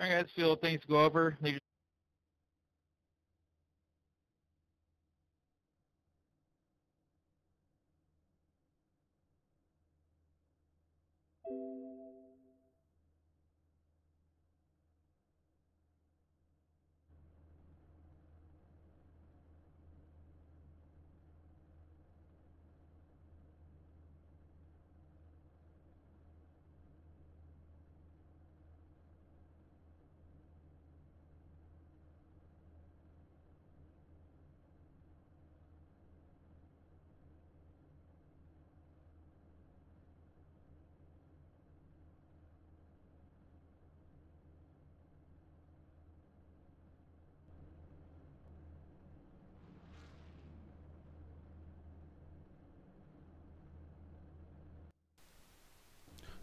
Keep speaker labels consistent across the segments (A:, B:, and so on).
A: All right, guys, feel things go over. Leave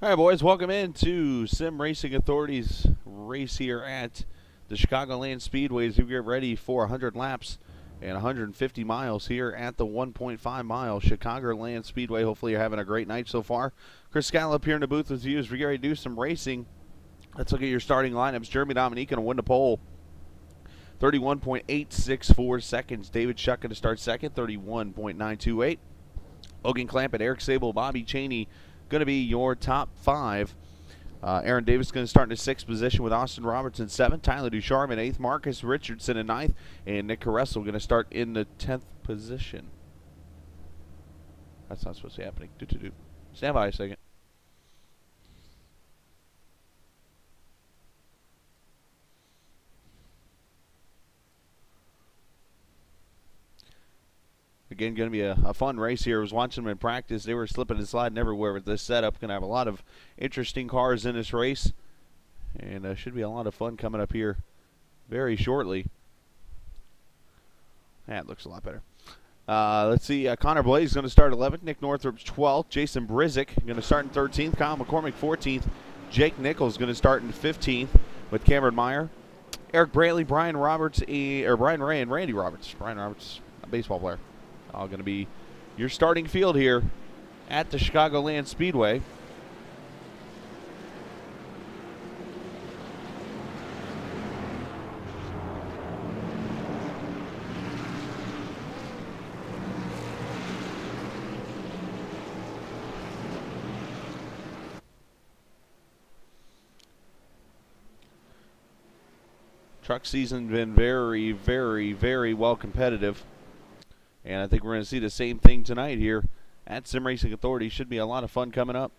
B: All right, boys, welcome into Sim Racing Authority's race here at the Chicagoland Speedway as we get ready for 100 laps and 150 miles here at the 1.5 mile Chicagoland Speedway. Hopefully, you're having a great night so far. Chris Scallop here in the booth with you as we get ready to do some racing. Let's look at your starting lineups. Jeremy Dominique going to win the pole. 31.864 seconds. David Shutt going to start second, 31.928. Logan Clamp and Eric Sable, Bobby Cheney going to be your top five. Uh, Aaron Davis going to start in the sixth position with Austin Robertson seventh, Tyler Ducharme in eighth, Marcus Richardson in ninth, and Nick Caressel going to start in the tenth position. That's not supposed to be happening. Do do do. Stand by a second. Again, going to be a, a, fun race here. I was watching them in practice. They were slipping and sliding everywhere with this setup. Going to have a lot of interesting cars in this race. And uh, should be a lot of fun coming up here very shortly. That looks a lot better. Uh, let's see. Uh, Connor Blaze is going to start 11th. Nick Northrup 12th. Jason Brizik going to start in 13th. Kyle McCormick 14th. Jake Nichols going to start in 15th with Cameron Meyer. Eric Brantley, Brian Roberts, or Brian Ray, and Randy Roberts. Brian Roberts, a baseball player all going to be your starting field here at the Chicagoland Speedway. Truck season been very, very, very well competitive. And I think we're going to see the same thing tonight here at Sim Racing Authority. Should be a lot of fun coming up.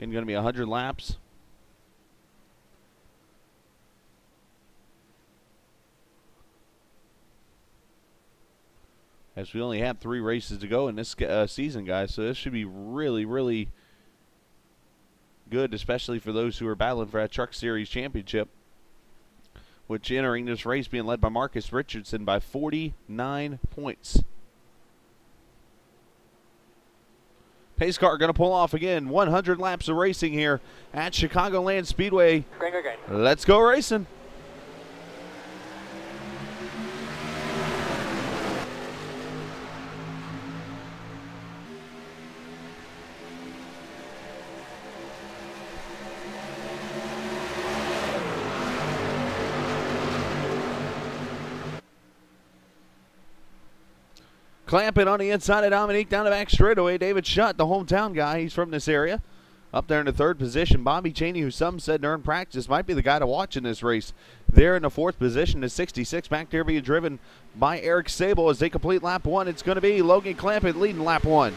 B: And going to be 100 laps. As we only have three races to go in this uh, season, guys. So this should be really, really good, especially for those who are battling for that Truck Series championship which entering this race being led by Marcus Richardson by 49 points. Pace car going to pull off again. 100 laps of racing here at Chicagoland Speedway.
C: Green, green, green.
B: Let's go racing. Clampett on the inside of Dominique down the back straightaway. David Shutt, the hometown guy. He's from this area. Up there in the third position, Bobby Cheney, who some said during practice might be the guy to watch in this race. There in the fourth position is 66. Back there being driven by Eric Sable as they complete lap one. It's going to be Logan Clampett leading lap one.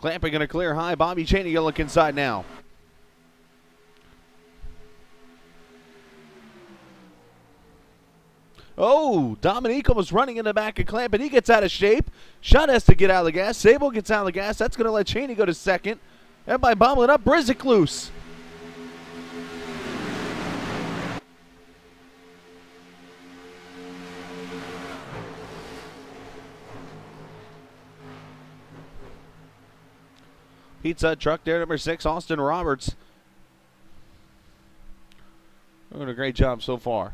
B: Clampett going to clear high. Bobby Cheney going to look inside now. Oh, Dominique was running in the back of Clamp, and he gets out of shape. Shutt has to get out of the gas. Sable gets out of the gas. That's going to let Cheney go to second. Everybody bombing up. Brizik loose. Pizza truck there, number six, Austin Roberts. Doing a great job so far.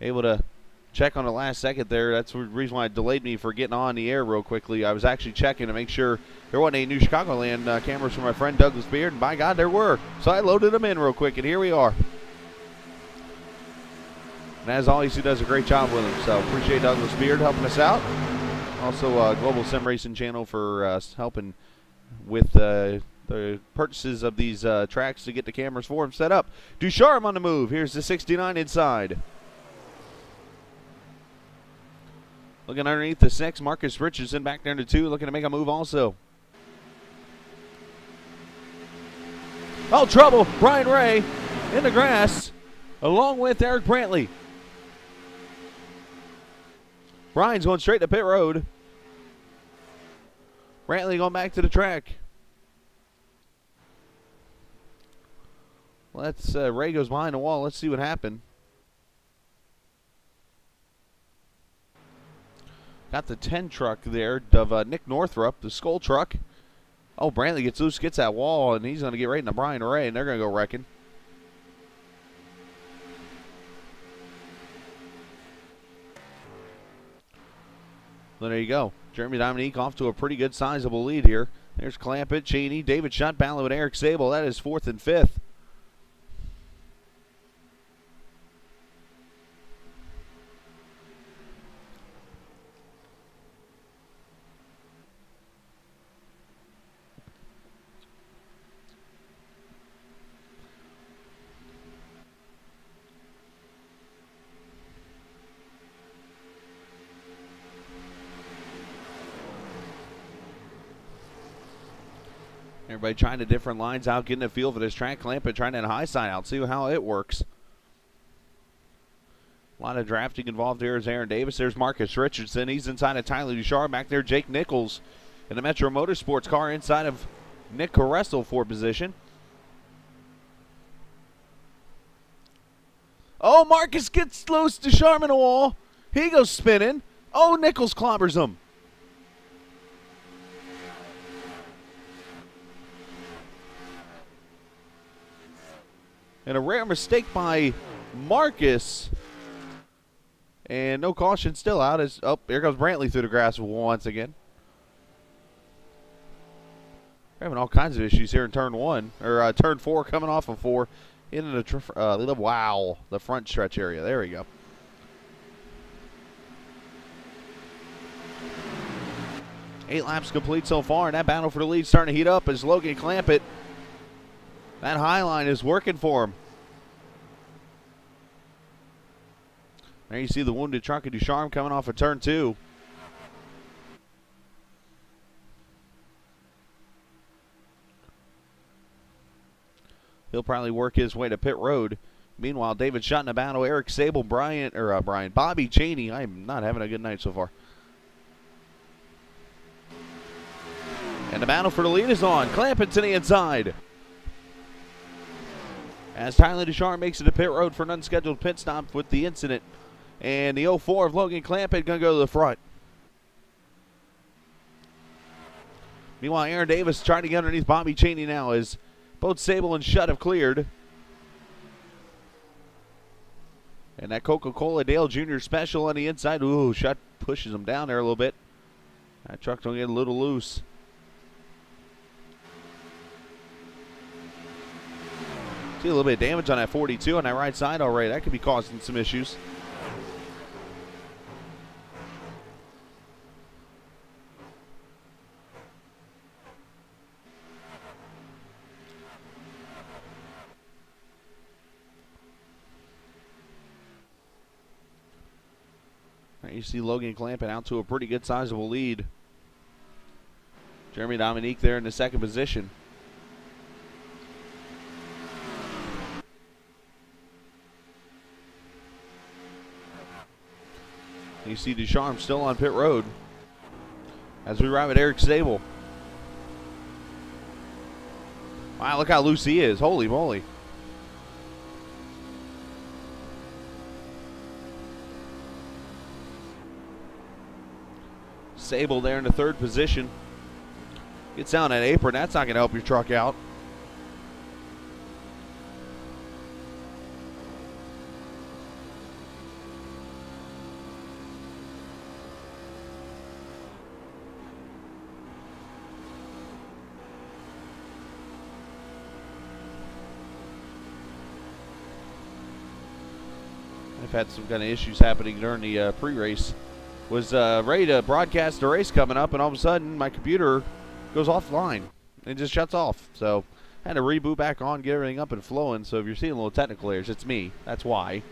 B: Able to check on the last second there. That's the reason why it delayed me for getting on the air real quickly. I was actually checking to make sure there wasn't any new Chicagoland uh, cameras from my friend Douglas Beard, and by God, there were. So I loaded them in real quick, and here we are. And as always, he does a great job with them. So appreciate Douglas Beard helping us out. Also, uh, Global Sim Racing Channel for uh, helping with uh, the purchases of these uh, tracks to get the cameras for him set up. Ducharme on the move. Here's the 69 inside. Looking underneath the six, Marcus Richardson back there to two, looking to make a move also. Oh, trouble. Brian Ray in the grass, along with Eric Brantley. Brian's going straight to pit road. Brantley going back to the track. Let's uh, Ray goes behind the wall. Let's see what happened. Got the 10 truck there of uh, Nick Northrup, the skull truck. Oh, Brantley gets loose, gets that wall, and he's going to get right into Brian Ray, and they're going to go wrecking. Then there you go. Jeremy Dominique off to a pretty good sizable lead here. There's Clampett, Cheney, David Shutt with Eric Sable. That is fourth and fifth. Everybody trying to different lines out, getting a feel for this track clamp and trying to high side out, see how it works. A lot of drafting involved here is Aaron Davis. There's Marcus Richardson. He's inside of Tyler Ducharme. Back there, Jake Nichols in the Metro Motorsports car inside of Nick Caressel for position. Oh, Marcus gets loose to Sharman a wall. He goes spinning. Oh, Nichols clobbers him. And a rare mistake by Marcus. And no caution still out. As oh, here comes Brantley through the grass once again. We're having all kinds of issues here in turn one or uh, turn four, coming off of four into the uh, wow the front stretch area. There we go. Eight laps complete so far, and that battle for the lead starting to heat up as Logan Clampett that high line is working for him. There you see the wounded of Ducharme coming off of turn two. He'll probably work his way to pit road. Meanwhile, David Shutt in a battle. Eric Sable, Bryant, or uh, Brian, Bobby Cheney. I'm not having a good night so far. And the battle for the lead is on. Clampett to the inside as Tyler Ducharme makes it to pit road for an unscheduled pit stop with the incident. And the 04 of Logan Clampett going to go to the front. Meanwhile, Aaron Davis trying to get underneath Bobby Cheney now as both Sable and Shutt have cleared. And that Coca-Cola Dale Jr. special on the inside. Ooh, Shutt pushes him down there a little bit. That truck's going to get a little loose. See a little bit of damage on that 42 on that right side already. That could be causing some issues. you see Logan Clampett out to a pretty good sizable lead. Jeremy Dominique there in the second position. You see Ducharme still on pit road as we arrive at Eric Sable. Wow, look how loose he is. Holy moly. Sable there in the third position. Gets down that apron. That's not going to help your truck out. I've had some kind of issues happening during the uh, pre-race. Was uh, ready to broadcast the race coming up, and all of a sudden my computer goes offline and just shuts off. So had to reboot back on, get everything up and flowing. So if you're seeing a little technical errors, it's me. That's why.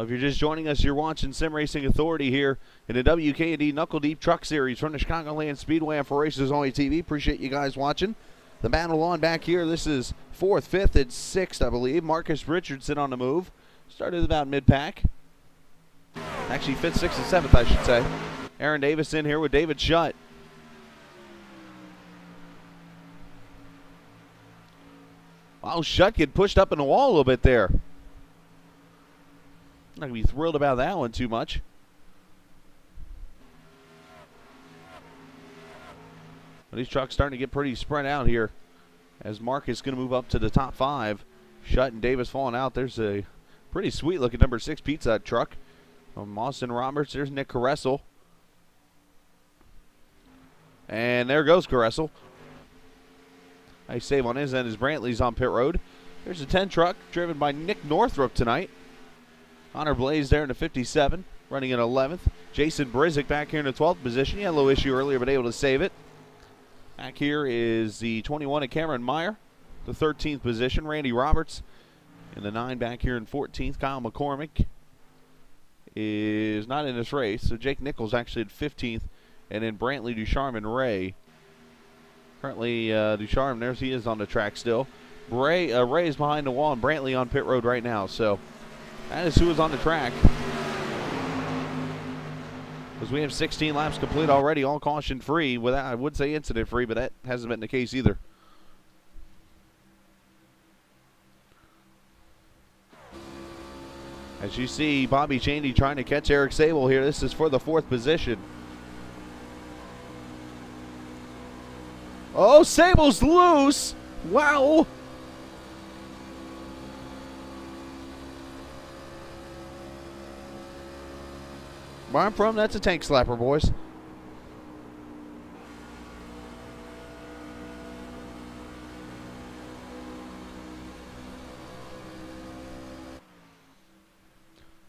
B: If you're just joining us, you're watching Sim Racing Authority here in the WKD Knuckle Deep Truck Series from the Chicagoland Speedway and for Racers Only TV. Appreciate you guys watching. The battle on back here. This is fourth, fifth, and sixth, I believe. Marcus Richardson on the move. Started about mid pack. Actually, fifth, sixth, and seventh, I should say. Aaron Davis in here with David Shutt. Wow, Shutt get pushed up in the wall a little bit there. Not going to be thrilled about that one too much. These trucks starting to get pretty spread out here as Marcus going to move up to the top five. Shutt and Davis falling out. There's a pretty sweet looking number six pizza truck from Austin Roberts. There's Nick Caressel. And there goes Caressel. Nice save on his end as Brantley's on pit road. There's a 10 truck driven by Nick Northrup tonight. Connor Blaze there in the 57, running in 11th. Jason Brizik back here in the 12th position. He had a little issue earlier, but able to save it. Back here is the 21 of Cameron Meyer, the 13th position. Randy Roberts in the 9 back here in 14th. Kyle McCormick is not in this race, so Jake Nichols actually at 15th, and then Brantley Ducharme and Ray. Currently, uh, Ducharme, there's he is on the track still. Ray, uh, Ray is behind the wall, and Brantley on pit road right now, so that is who is on the track. Because we have 16 laps complete already, all caution free. Without, I would say incident free, but that hasn't been the case either. As you see, Bobby Cheney trying to catch Eric Sable here. This is for the fourth position. Oh, Sable's loose. Wow. Where I'm from, that's a tank slapper, boys.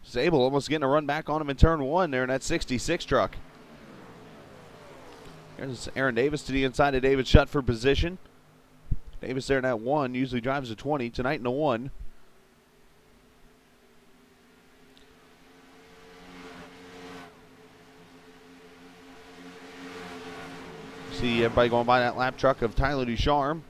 B: Sable almost getting a run back on him in turn one there in that 66 truck. There's Aaron Davis to the inside of David Shutt for position. Davis there in that one, usually drives a 20. Tonight in the one. See everybody going by that lap truck of Tyler Ducharme.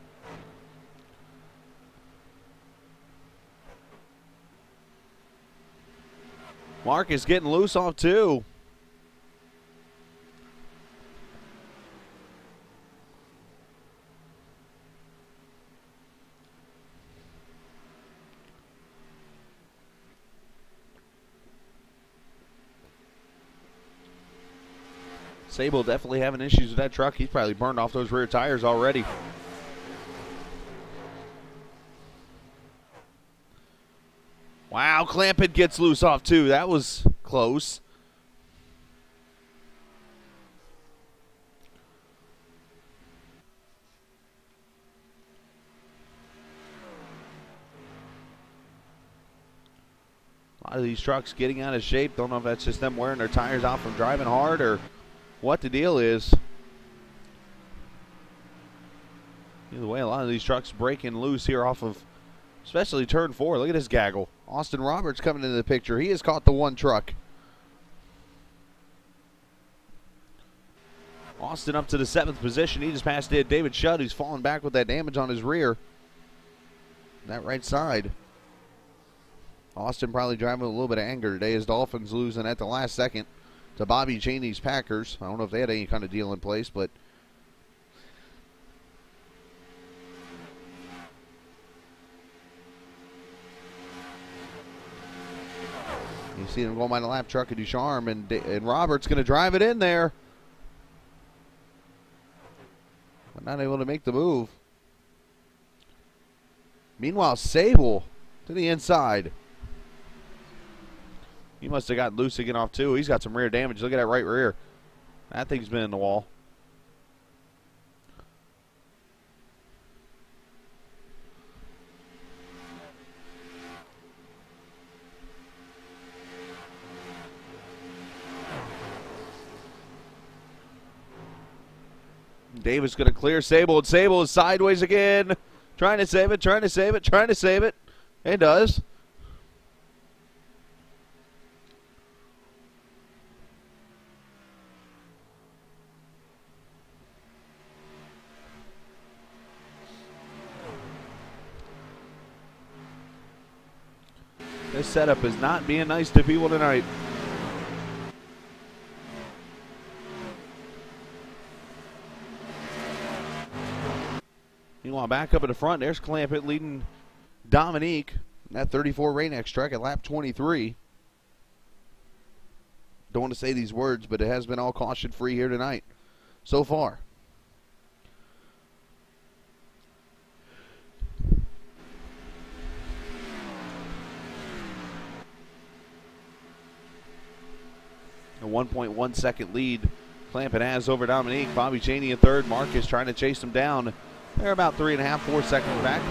B: Marcus getting loose off two. Sable definitely having issues with that truck. He's probably burned off those rear tires already. Wow, Clampett gets loose off too. That was close. A lot of these trucks getting out of shape. Don't know if that's just them wearing their tires out from driving hard or what the deal is. Either way, a lot of these trucks breaking loose here off of, especially turn four. Look at this gaggle. Austin Roberts coming into the picture. He has caught the one truck. Austin up to the seventh position. He just passed it. David Shutt, who's falling back with that damage on his rear. That right side. Austin probably driving with a little bit of anger today as Dolphins losing at the last second to Bobby Cheney's Packers. I don't know if they had any kind of deal in place, but you see them going by the lap truck of Ducharme, and and Roberts going to drive it in there, but not able to make the move. Meanwhile, Sable to the inside. He must have got loose again off too. He's got some rear damage. Look at that right rear. That thing's been in the wall. Davis going to clear Sable, and Sable is sideways again. Trying to save it, trying to save it, trying to save it. It does. This setup is not being nice to people tonight. Meanwhile, back up in the front, there's Clampett leading Dominique. That 34 Rain track at lap 23. Don't want to say these words, but it has been all caution free here tonight so far. A 1.1 second lead Clampett has over Dominique. Bobby Cheney in third. Marcus trying to chase him down. They're about three and a half, four seconds back.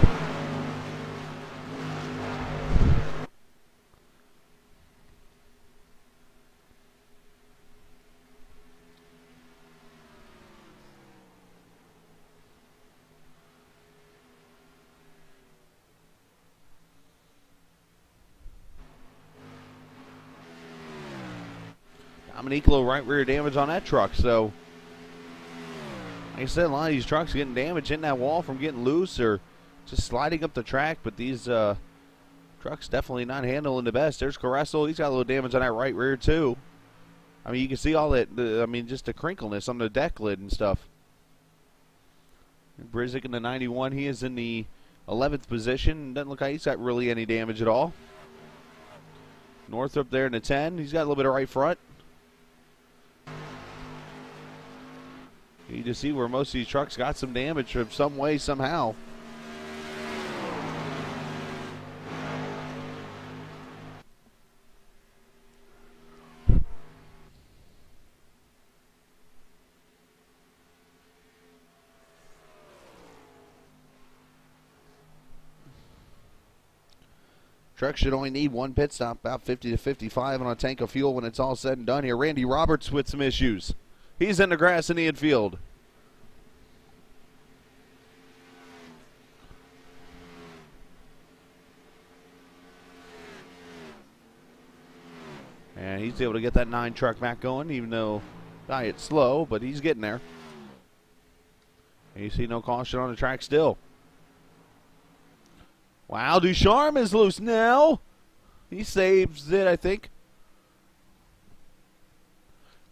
B: Dominique low right rear damage on that truck, so like I said, a lot of these trucks getting damaged in that wall from getting loose or just sliding up the track, but these uh, trucks definitely not handling the best. There's Caressel. He's got a little damage on that right rear, too. I mean, you can see all that, the, I mean, just the crinkleness on the deck lid and stuff. Brizik in the 91. He is in the 11th position. Doesn't look like he's got really any damage at all. Northrup there in the 10. He's got a little bit of right front. You just see where most of these trucks got some damage from some way, somehow. Truck should only need one pit stop, about 50 to 55 on a tank of fuel when it's all said and done here. Randy Roberts with some issues. He's in the grass in the infield. And he's able to get that nine truck back going, even though diet's slow, but he's getting there. And you see no caution on the track still. Wow, Ducharme is loose now. He saves it, I think.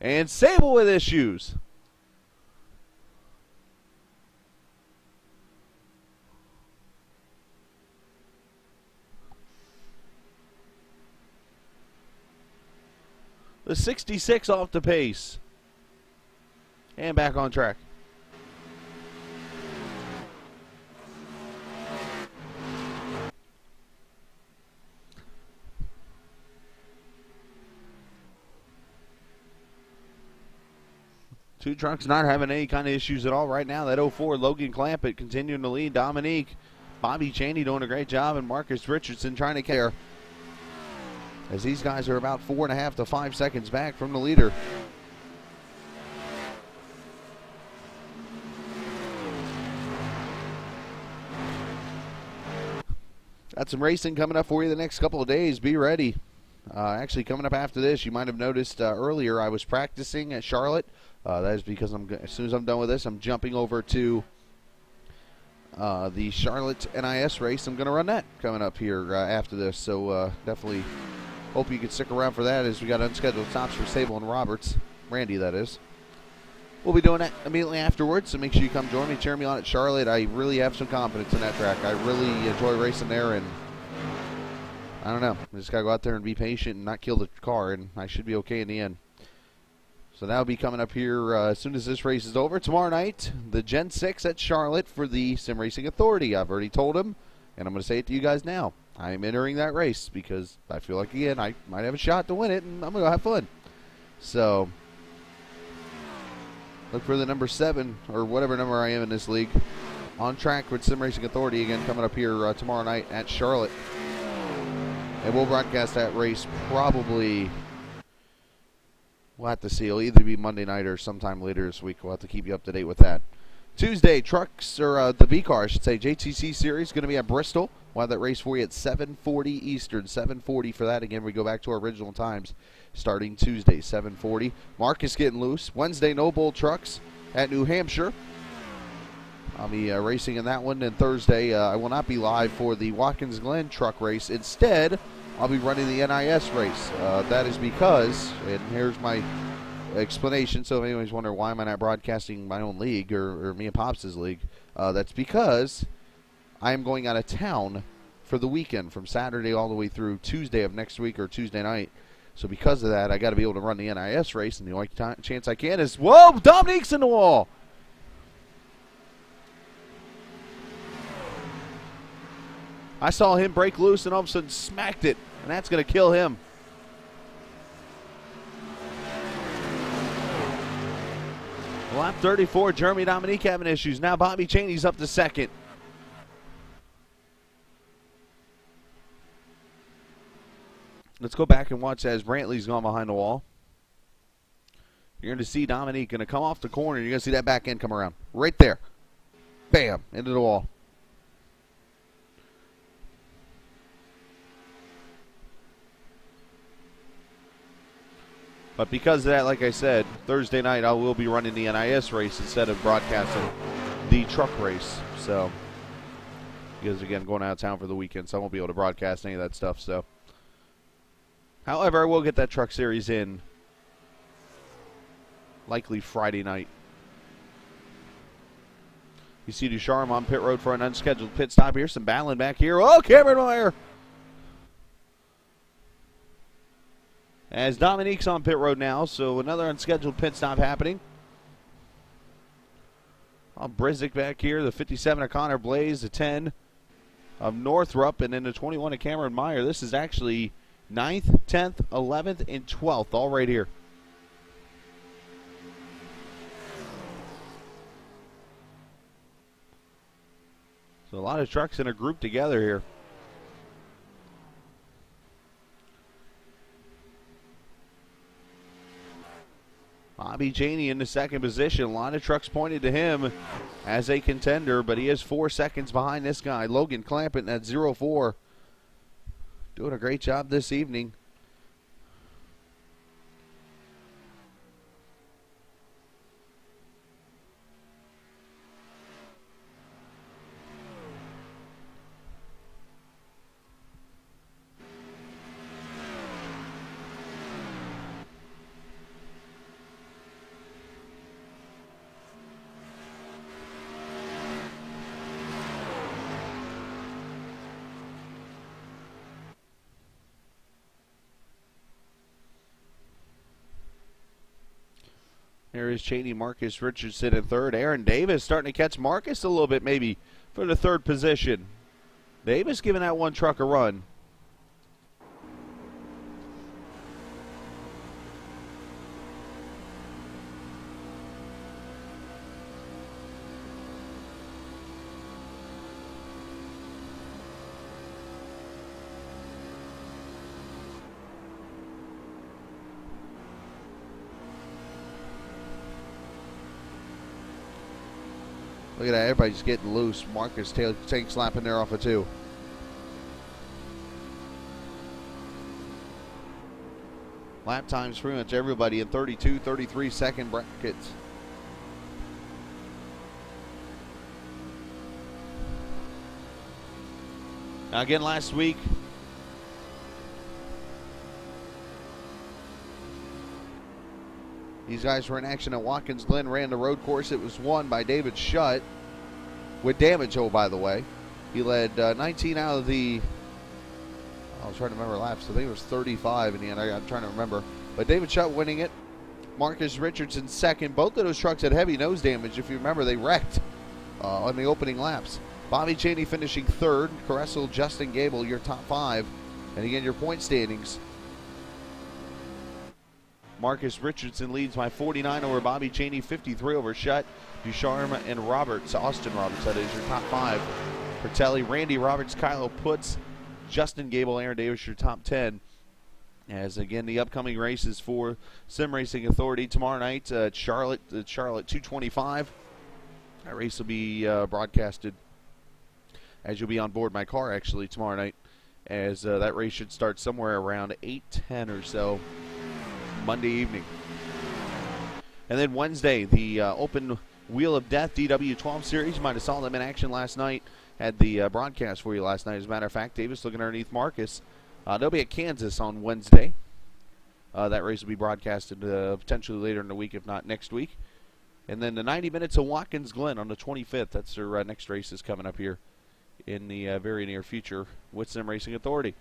B: And Sable with issues. The 66 off the pace. And back on track. Two trucks not having any kind of issues at all right now. That 04 Logan Clampett continuing to lead. Dominique, Bobby Cheney doing a great job, and Marcus Richardson trying to care. As these guys are about four and a half to five seconds back from the leader. Got some racing coming up for you the next couple of days. Be ready. Uh, actually, coming up after this, you might have noticed uh, earlier I was practicing at Charlotte. Uh, that is because I'm as soon as I'm done with this, I'm jumping over to uh, the Charlotte NIS race. I'm going to run that coming up here uh, after this. So uh, definitely hope you can stick around for that as we got unscheduled stops for Sable and Roberts. Randy, that is. We'll be doing that immediately afterwards, so make sure you come join me. Cheer me on at Charlotte. I really have some confidence in that track. I really enjoy racing there, and I don't know. I just gotta go out there and be patient and not kill the car, and I should be okay in the end. So that'll be coming up here uh, as soon as this race is over. Tomorrow night, the Gen 6 at Charlotte for the Sim Racing Authority. I've already told him, and I'm going to say it to you guys now. I'm entering that race because I feel like, again, I might have a shot to win it, and I'm going to have fun. So, look for the number 7, or whatever number I am in this league, on track with Sim Racing Authority again coming up here uh, tomorrow night at Charlotte. And we'll broadcast that race probably We'll have to see. It'll either be Monday night or sometime later this week. We'll have to keep you up to date with that. Tuesday, trucks or uh, the V car, I should say, JTC series going to be at Bristol. We'll have that race for you at 7:40 Eastern. 7:40 for that. Again, we go back to our original times, starting Tuesday, 7:40. Marcus getting loose. Wednesday, no bull trucks at New Hampshire. I'll be uh, racing in that one. And Thursday, uh, I will not be live for the Watkins Glen truck race. Instead, I'll be running the NIS race. Uh, that is because, and here's my explanation. So if anyone's wondering why am I not broadcasting my own league or, or me and Pops' league, uh, that's because I am going out of town for the weekend from Saturday all the way through Tuesday of next week or Tuesday night. So because of that, I got to be able to run the NIS race, and the only chance I can is whoa, Dominique's in the wall. I saw him break loose and all of a sudden smacked it and that's going to kill him. Lap 34, Jeremy Dominique having issues. Now Bobby Cheney's up to second. Let's go back and watch as Brantley's gone behind the wall. You're going to see Dominique going to come off the corner. You're going to see that back end come around. Right there. Bam. Into the wall. But because of that, like I said, Thursday night I will be running the NIS race instead of broadcasting the truck race. So, because again, going out of town for the weekend, so I won't be able to broadcast any of that stuff. So, however, I will get that truck series in likely Friday night. You see Ducharme on pit road for an unscheduled pit stop here. Some battling back here. Oh, Cameron Meyer As Dominique's on pit road now, so another unscheduled pit stop happening. Brizik back here, the 57 of Connor Blaze, the 10 of Northrup, and then the 21 of Cameron Meyer. This is actually 9th, 10th, 11th, and 12th, all right here. So a lot of trucks in a group together here. Bobby in the second position. A lot of trucks pointed to him as a contender, but he is four seconds behind this guy. Logan Clampett at 0 4. Doing a great job this evening. Cheney, Marcus Richardson in third. Aaron Davis starting to catch Marcus a little bit, maybe, for the third position. Davis giving that one truck a run. Everybody's getting loose. Marcus Taylor tank slapping there off of two. Lap times pretty much everybody in 32, 33 second brackets. Now again, last week These guys were in action at Watkins Glen, ran the road course. It was won by David Shutt with damage, oh, by the way. He led uh, 19 out of the I was trying to remember laps. I think it was 35 in the end. I, am trying to remember. But David Shutt winning it. Marcus Richardson second. Both of those trucks had heavy nose damage. If you remember, they wrecked uh, on the opening laps. Bobby Cheney finishing third. Caressel, Justin Gable, your top five. And again, your point standings. Marcus Richardson leads by 49 over Bobby Cheney, 53 over Shutt, Ducharme, and Roberts. Austin Roberts, that is your top five. Pertelli, Randy Roberts, Kylo Putz, Justin Gable, Aaron Davis, your top 10. As again, the upcoming races for Sim Racing Authority tomorrow night uh, at Charlotte, at Charlotte 225. That race will be uh, broadcasted as you'll be on board my car actually tomorrow night. As uh, that race should start somewhere around 8:10 or so Monday evening. And then Wednesday, the uh, Open Wheel of Death DW12 Series. You might have saw them in action last night. Had the uh, broadcast for you last night. As a matter of fact, Davis looking underneath Marcus. Uh, they'll be at Kansas on Wednesday. Uh, that race will be broadcasted uh, potentially later in the week, if not next week. And then the 90 minutes of Watkins Glen on the 25th. That's their uh, next race is coming up here in the very near future with Sim Racing Authority.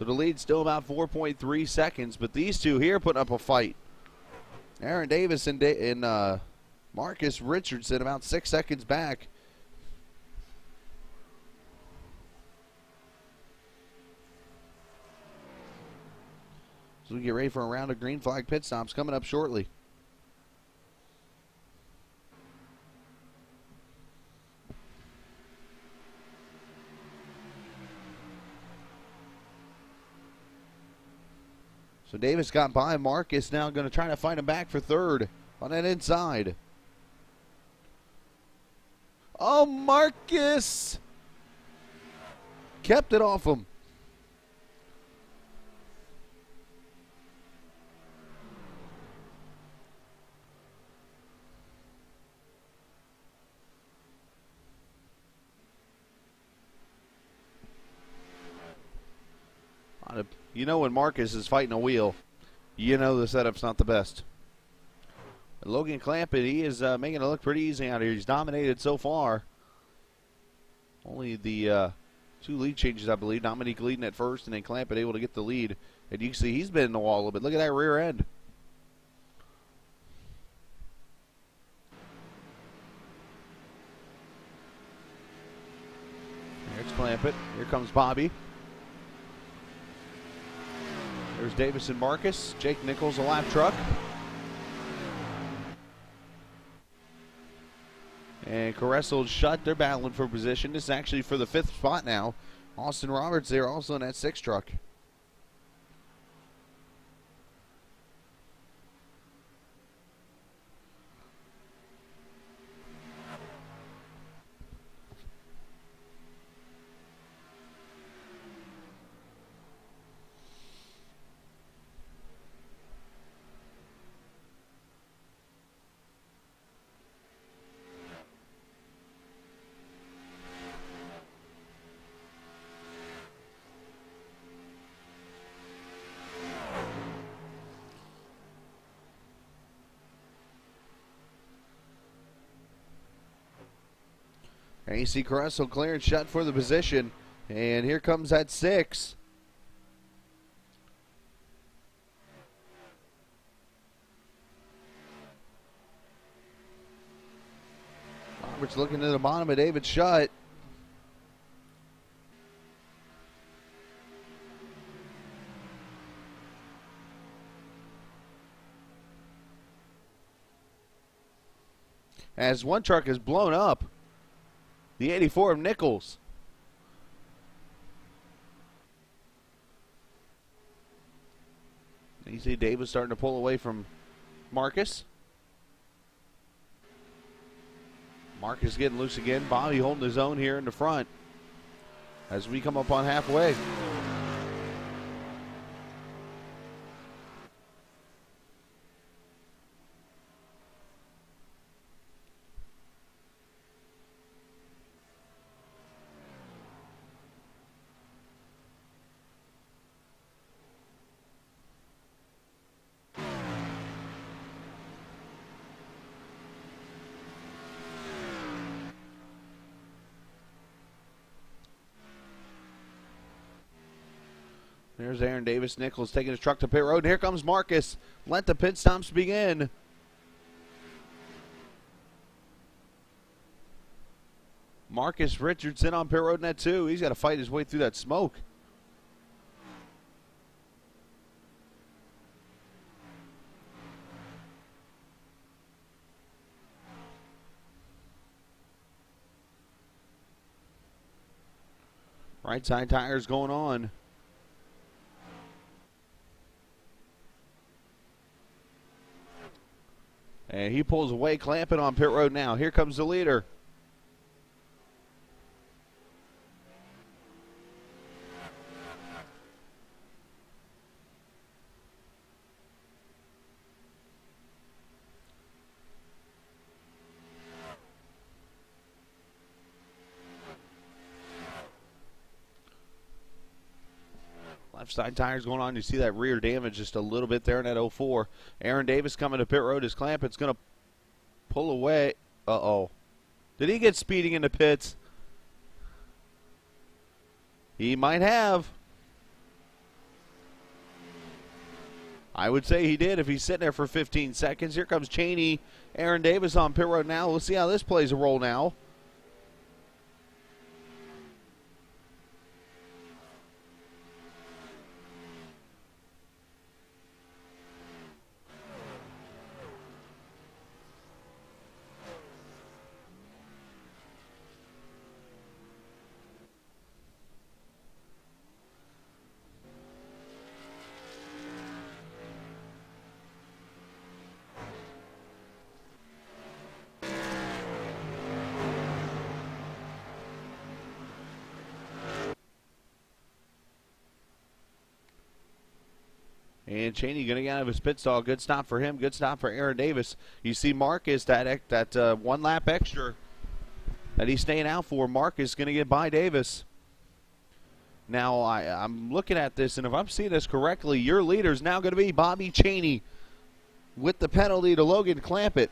B: So the lead's still about 4.3 seconds, but these two here putting up a fight. Aaron Davis and, da- and uh, Marcus Richardson about six seconds back. So we get ready for a round of green flag pit stops coming up shortly. So Davis got by Marcus now going to try to find him back for third on that inside. Oh, Marcus kept it off him. You know when Marcus is fighting a wheel, you know the setup's not the best. Logan Clampett, he is uh, making it look pretty easy out here. He's dominated so far. Only the uh, two lead changes, I believe. Dominique leading at first, and then Clampett able to get the lead. And you can see he's been in the wall a little bit. Look at that rear end. Here's Clampett. Here comes Bobby. There's Davis and Marcus. Jake Nichols, a lap truck. And Caressel Shutt. They're battling for position. This is actually for the fifth spot now. Austin Roberts there also in that sixth truck. AC Caressel clearing Shutt for the position. And here comes that six. Roberts looking to the bottom of David Shutt. As one truck is blown up the 84 of Nichols. You see Davis starting to pull away from Marcus. Marcus getting loose again. Bobby holding his own here in the front as we come up on halfway. There's Aaron Davis Nichols taking his truck to pit road. Here comes Marcus. Let the pit stops begin. Marcus Richardson on pit road net two. He's got to fight his way through that smoke. Right side tires going on. And he pulls away, Clampett on pit road now. Here comes the leader. Left side tires going on. You see that rear damage just a little bit there in that 04. Aaron Davis coming to pit road. His clamp, it's going to pull away. Uh oh. Did he get speeding in the pits? He might have. I would say he did if he's sitting there for 15 seconds. Here comes Cheney. Aaron Davis on pit road now. Let's see how this plays a role now. And Cheney going to get out of his pit stall. Good stop for him. Good stop for Aaron Davis. You see Marcus, that, that uh, one lap extra that he's staying out for. Marcus is going to get by Davis. Now, I, I'm looking at this, and if I'm seeing this correctly, your leader is now going to be Bobby Cheney with the penalty to Logan Clampett.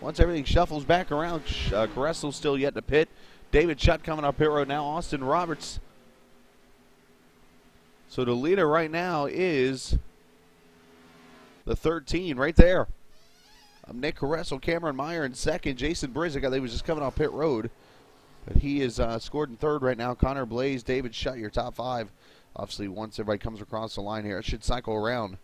B: Once everything shuffles back around, uh, still yet to pit. David Shutt coming up pit road now. Austin Roberts so the leader right now is the 13 right there. Um, Nick Caressel, Cameron Meyer in second. Jason Brizik, I think, was just coming off pit road. But he is uh, scored in third right now. Connor Blaze, David Shutt, your top five. Obviously, once everybody comes across the line here, it should cycle around.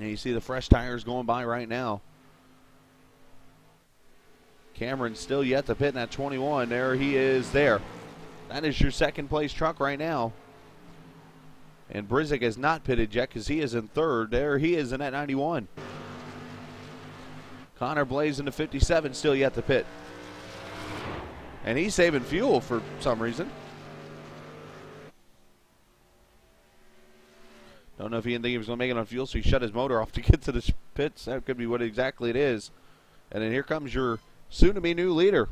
B: And you see the fresh tires going by right now. Cameron still yet to pit in that 21. There he is there. That is your second place truck right now. And Brizik has not pitted yet because he is in third. There he is in that 91. Connor Blaze in the 57 still yet to pit. And he's saving fuel for some reason. Don't know if he didn't think he was going to make it on fuel, so he shut his motor off to get to the pits. That could be what exactly it is. And then here comes your soon-to-be new leader.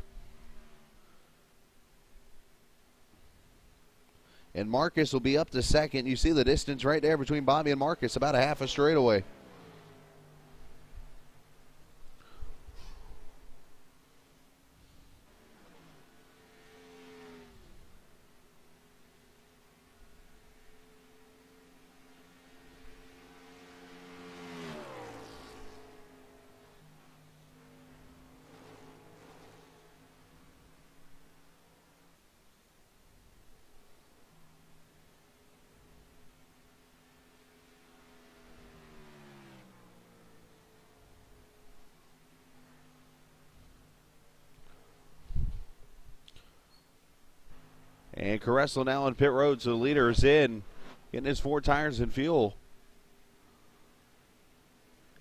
B: And Marcus will be up to second. You see the distance right there between Bobby and Marcus, about a half a straightaway. And Caressel now on pit road, so the leader is in, getting his four tires and fuel.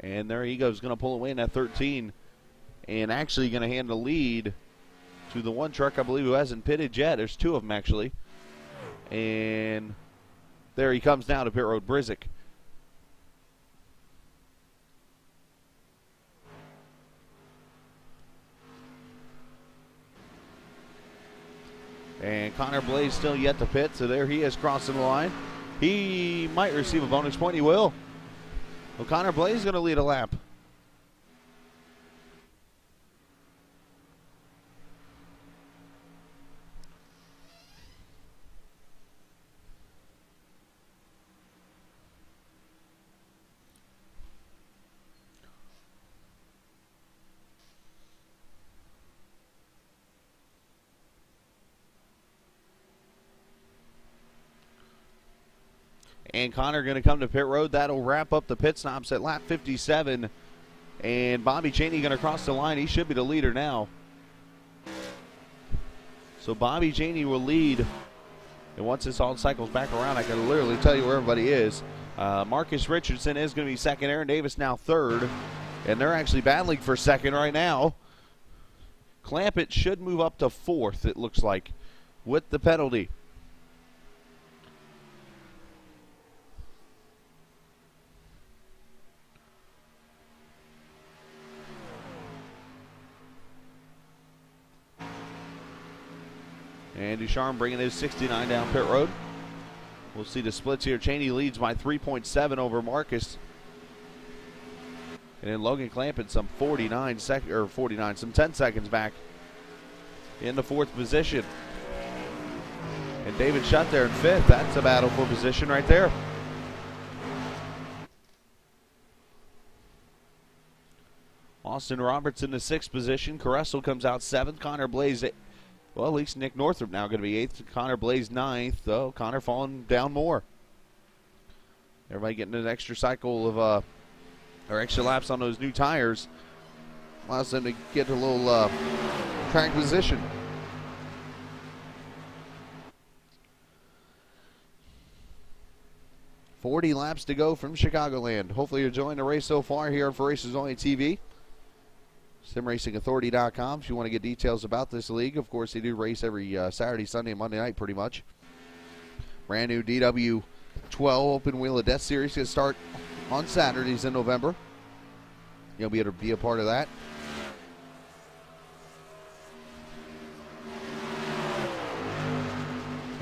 B: And there he goes, going to pull away in that 13. And actually going to hand the lead to the one truck, I believe, who hasn't pitted yet. There's two of them, actually. And there he comes now to pit road, Brizik. And Connor Blaze still yet to pit, so there he is crossing the line. He might receive a bonus point. He will. Well, Connor Blaze is going to lead a lap. And Connor going to come to pit road. That'll wrap up the pit stops at lap 57. And Bobby Cheney going to cross the line. He should be the leader now. So Bobby Cheney will lead. And once this all cycles back around, I can literally tell you where everybody is. Uh, Marcus Richardson is going to be second. Aaron Davis now third. And they're actually battling for second right now. Clampett should move up to fourth, it looks like, with the penalty. And Ducharme bringing his 69 down pit road. We'll see the splits here. Cheney leads by 3.7 over Marcus. And then Logan Clampett some 49 sec or 49, some 10 seconds back in the fourth position. And David Shutt there in fifth. That's a battle for position right there. Austin Roberts in the sixth position. Caressel comes out seventh. Connor Blaze well, at least Nick Northrup now going to be eighth. Connor Blaze ninth, though. Connor falling down more. Everybody getting an extra cycle of, uh, or extra laps on those new tires. Allows them to get a little uh, track position. Forty laps to go from Chicagoland. Hopefully you're enjoying the race so far here for Racers Only TV simracingauthority.com if you want to get details about this league. Of course, they do race every uh, Saturday, Sunday, and Monday night pretty much. Brand new DW 12 Open Wheel of Death Series going to start on Saturdays in November. You'll be able to be a part of that.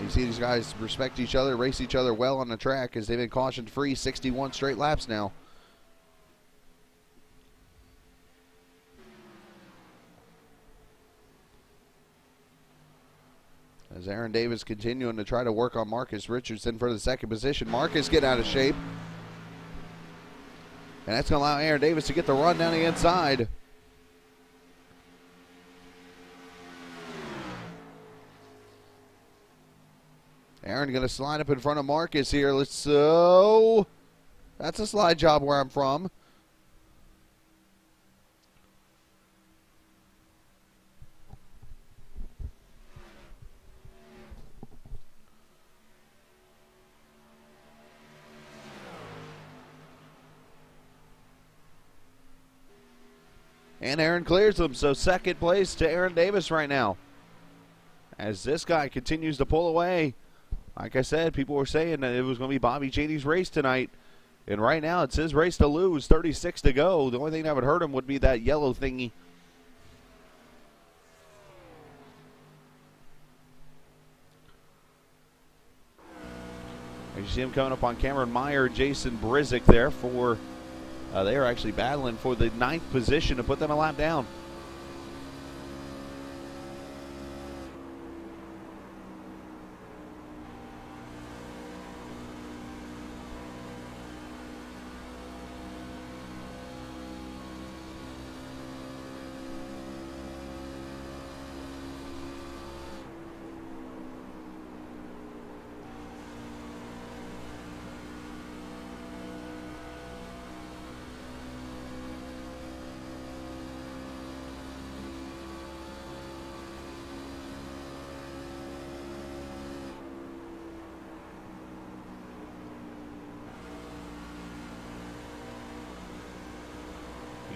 B: you see these guys respect each other, race each other well on the track as they've been caution free 61 straight laps now. As Aaron Davis continuing to try to work on Marcus Richardson for the second position. Marcus getting out of shape. And that's going to allow Aaron Davis to get the run down the inside. Aaron going to slide up in front of Marcus here. Let's so. That's a slide job where I'm from. And Aaron clears them. So second place to Aaron Davis right now. As this guy continues to pull away. Like I said, people were saying that it was going to be Bobby Cheney's race tonight. And right now it's his race to lose. 36 to go. The only thing that would hurt him would be that yellow thingy. you see him coming up on Cameron Meyer, Jason Brizik there for Uh, they are actually battling for the ninth position to put them a lap down.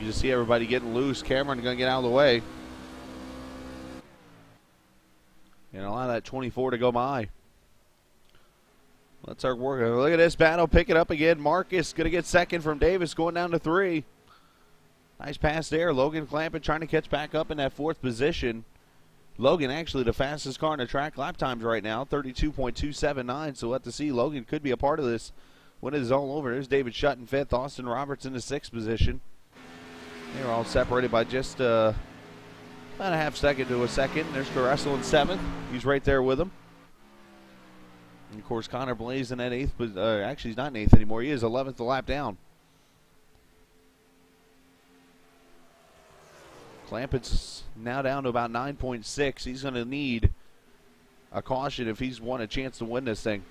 B: You just see everybody getting loose. Cameron going to get out of the way. And allow that 24 to go by. Let's start working. Look at this battle. Pick it up again. Marcus going to get second from Davis, going down to three. Nice pass there. Logan Clampett trying to catch back up in that fourth position. Logan actually the fastest car in the track lap times right now, 32.279. So to see. Logan could be a part of this when it is all over, there's David Shutt in fifth, Austin Roberts in the sixth position. They're all separated by just uh, about a half second to a second. There's Caressel in seventh. He's right there with him. And of course, Connor Blaze in that eighth, but uh, actually he's not in eighth anymore. He is 11th the lap down. Clampett's now down to about 9.6. He's going to need a caution if he's won a chance to win this thing.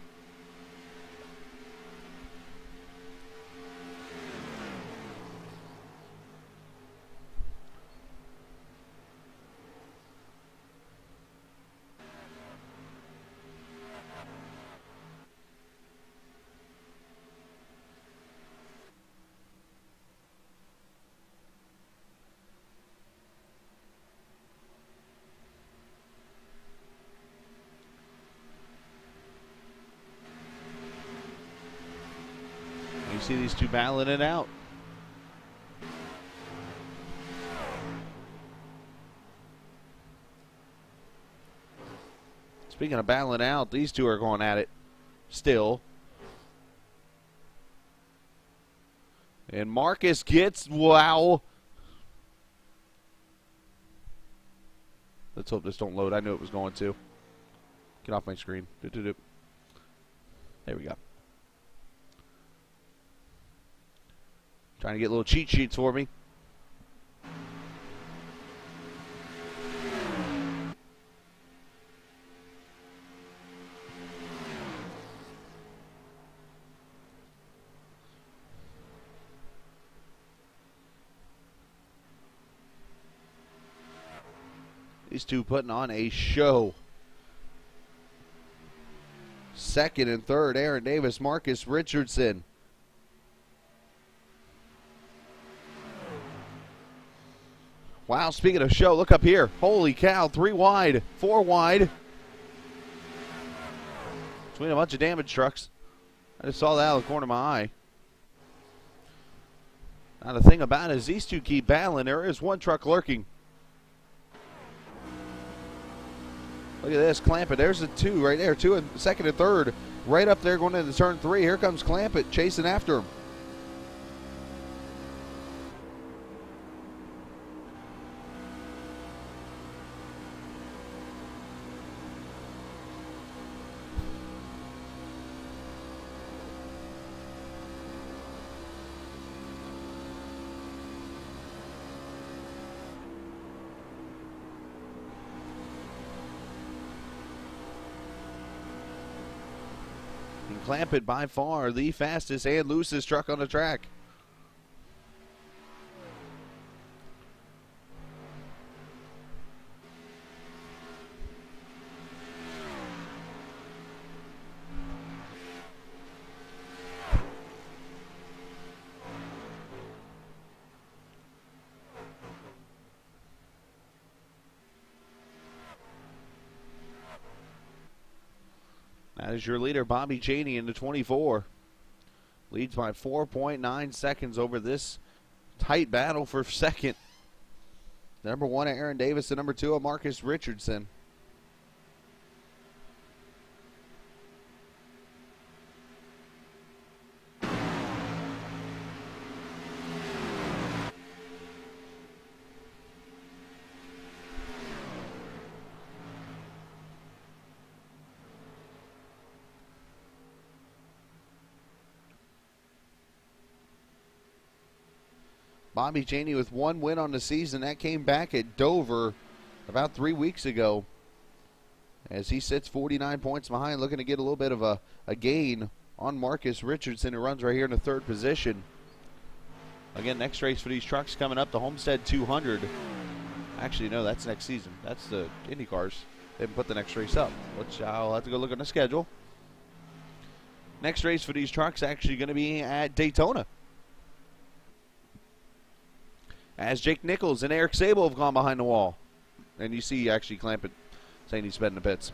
B: You see these two battling it out. Speaking of battling out, these two are going at it still. And Marcus gets, wow. Let's hope this don't load. I knew it was going to. Get off my screen. There we go. Trying to get little cheat sheets for me. These two putting on a show. Second and third, Aaron Davis, Marcus Richardson. Wow, speaking of show, look up here. Holy cow, three wide, four wide. Between a bunch of damage trucks. I just saw that out of the corner of my eye. Now the thing about it is these two keep battling. There is one truck lurking. Look at this, Clampett. There's the two right there, two and second and third. Right up there going into turn three. Here comes Clampett chasing after him. Clampett by far the fastest and loosest truck on the track. Is your leader, Bobby Cheney, in the 24. Leads by 4.9 seconds over this tight battle for second. Number one, Aaron Davis, and number two, Marcus Richardson. Bobby Cheney with one win on the season. That came back at Dover about three weeks ago. As he sits 49 points behind, looking to get a little bit of a, a gain on Marcus Richardson, who runs right here in the third position. Again, next race for these trucks coming up, the Homestead 200. Actually, no, that's next season. That's the Indy cars. They haven't put the next race up, which I'll have to go look on the schedule. Next race for these trucks actually going to be at Daytona as Jake Nichols and Eric Sable have gone behind the wall. And you see actually Clampett saying he's in the pits.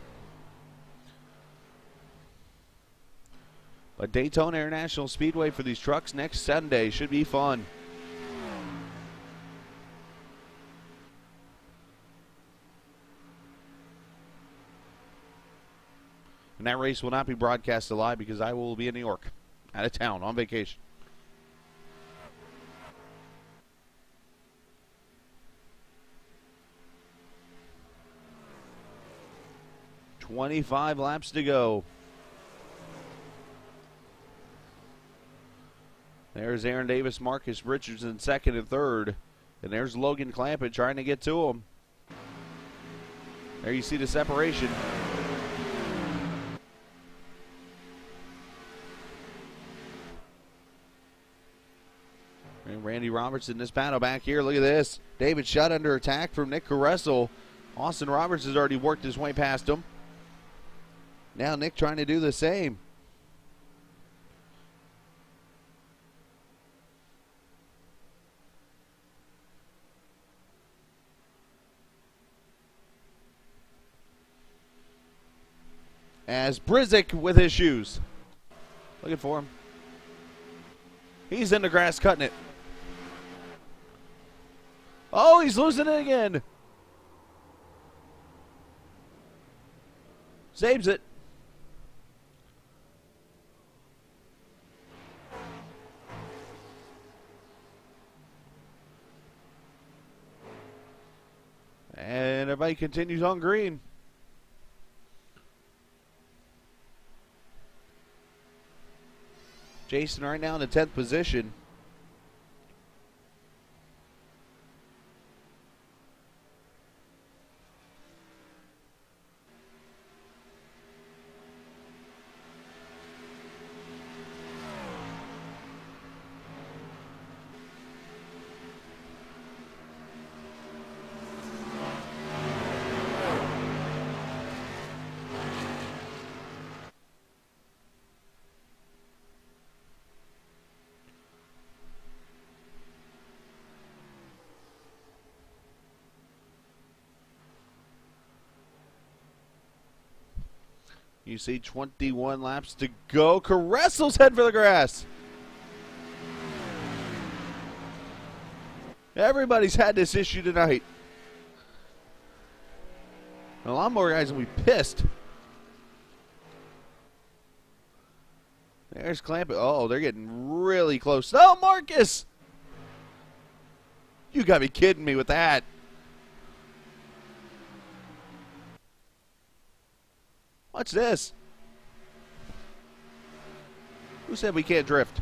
B: But Daytona International Speedway for these trucks next Sunday should be fun. And that race will not be broadcast live because I will be in New York. out of town on vacation. Twenty-five laps to go. There's Aaron Davis, Marcus Richardson second and third. And there's Logan Clampett trying to get to him. There you see the separation. And Randy Robertson, this battle back here. Look at this. David Shutt under attack from Nick Caressel. Austin Roberts has already worked his way past him. Now Nick trying to do the same. as Brizik with his shoes. Looking for him. He's in the grass cutting it. Oh, he's losing it again. Saves it. Everybody continues on green. Jason right now in the 10th position. You see 21 laps to go. Caressel's head for the grass. Everybody's had this issue tonight. A lot more guys will be pissed. There's Clampett. Oh, they're getting really close. Oh, Marcus! You got to be kidding me with that. What's this? Who said we can't drift?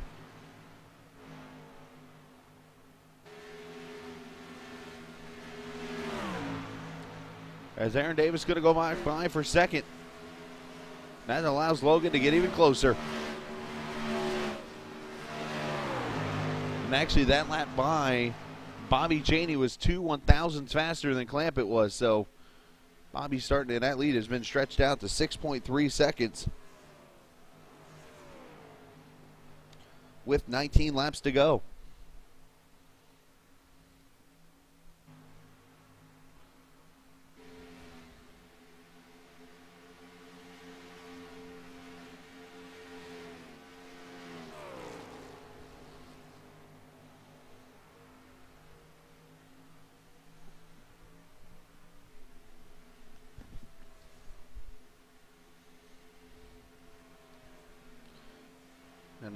B: As Aaron Davis going to go by, by for second. That allows Logan to get even closer. And actually, that lap by Bobby Cheney was two one thousandths faster than Clampett was. So Bobby starting, and that lead has been stretched out to 6.3 seconds with 19 laps to go.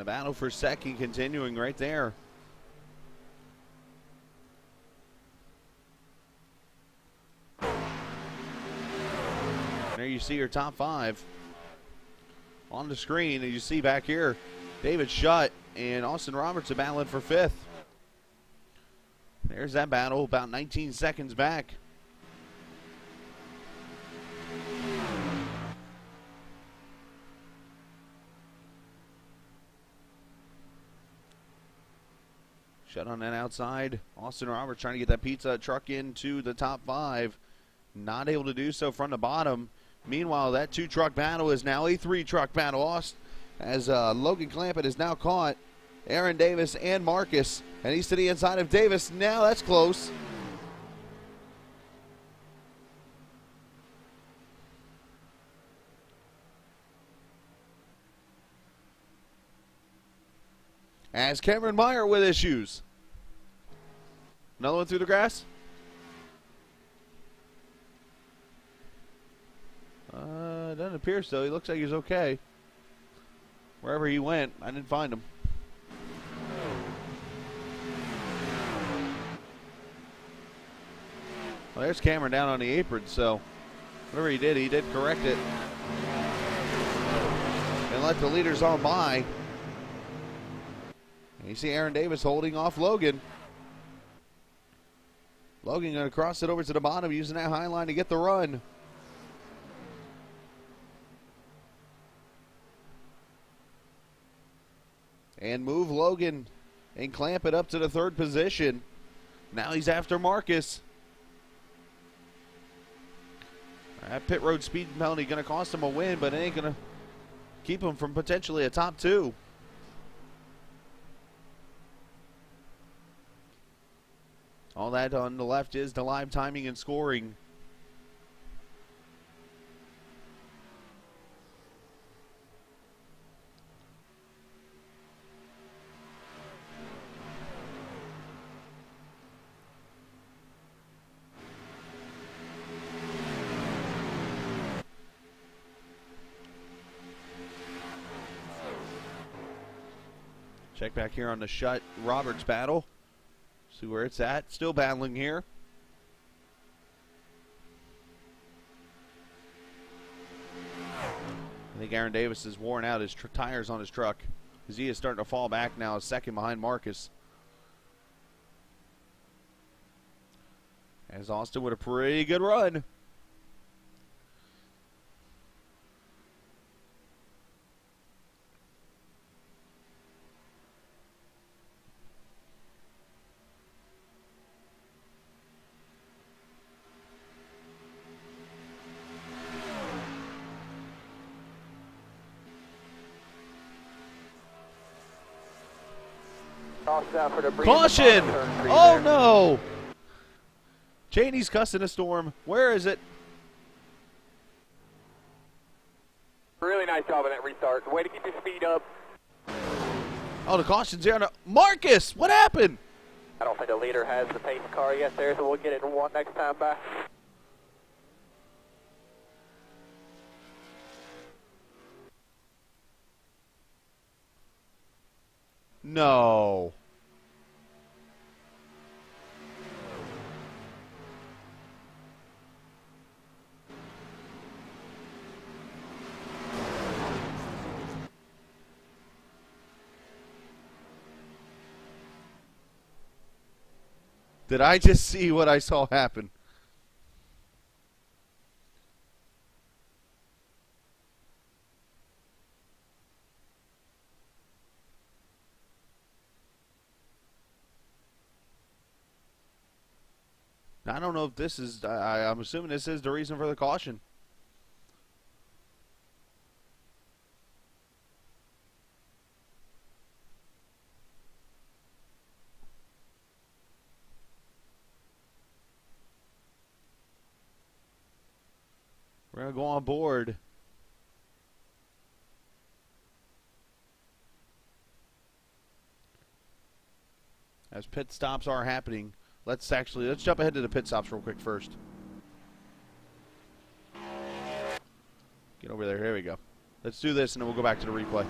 B: Battle for second continuing right there. There you see your top five on the screen. And you see back here, David Shutt and Austin Roberts are battling for fifth. There's that battle, about 19 seconds back. Shutt on that outside. Austin Roberts trying to get that pizza truck into the top five. Not able to do so from the bottom. Meanwhile, that two truck battle is now a three truck battle. Austin, As uh, Logan Clampett is now caught. Aaron Davis and Marcus. And he's to the inside of Davis. Now that's close. As Cameron Meyer with issues. Another one through the grass? Uh, doesn't appear so. He looks like he's okay. Wherever he went, I didn't find him. Well, there's Cameron down on the apron, so whatever he did, he did correct it. And let the leaders on by. And you see Aaron Davis holding off Logan. Logan going to cross it over to the bottom using that high line to get the run. And move Logan and Clampett up to the third position. Now he's after Marcus. That pit road speed penalty going to cost him a win, but it ain't going to keep him from potentially a top two. All that on the left is the live timing and scoring. Check back here on the Shutt Roberts battle. See where it's at. Still battling here. I think Aaron Davis has worn out his tires on his truck he is starting to fall back now, second behind Marcus. As Austin with a pretty good run. Caution! Oh no! Cheney's cussing a storm. Where is it?
C: Really nice job on that restart. Way to keep your speed up.
B: Oh, the caution's there. No. Marcus, what happened?
C: I don't think the leader has the pace car yet there, so we'll get it in one next time back.
B: No. Did I just see what I saw happen? I don't know if this is. I, I'm assuming this is the reason for the caution. We're going to go on board. As pit stops are happening, let's actually let's jump ahead to the pit stops real quick first. Get over there. Here we go. Let's do this and then we'll go back to the replay.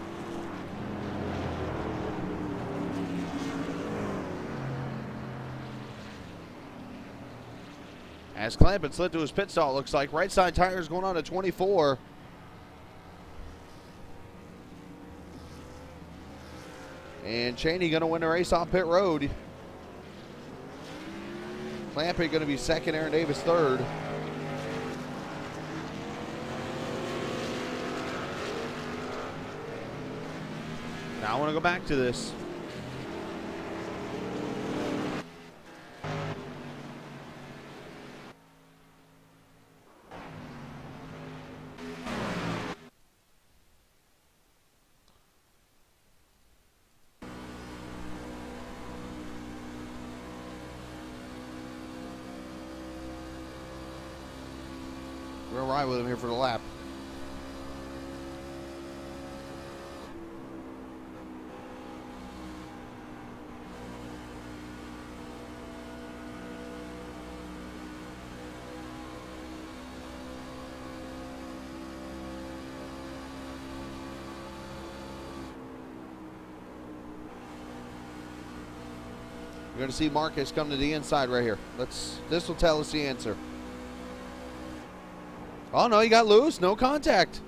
B: As Clampett slid to his pit stall, looks like right side tires going on to 24. And Cheney going to win the race off pit road. Clampett going to be second, Aaron Davis third. Now I want to go back to this. for the lap. You're going to see Marcus come to the inside right here. Let's. This will tell us the answer. Oh no, he got loose. No contact.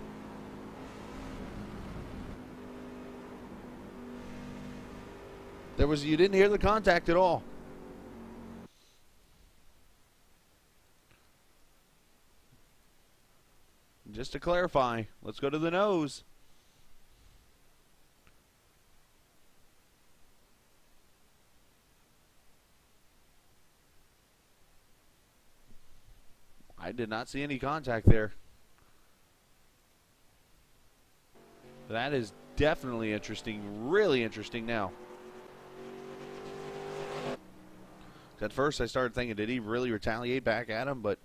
B: There was. You didn't hear the contact at all. Just to clarify, let's go to the nose. I did not see any contact there. That is definitely interesting. Really interesting now. At first, I started thinking, did he really retaliate back at him? But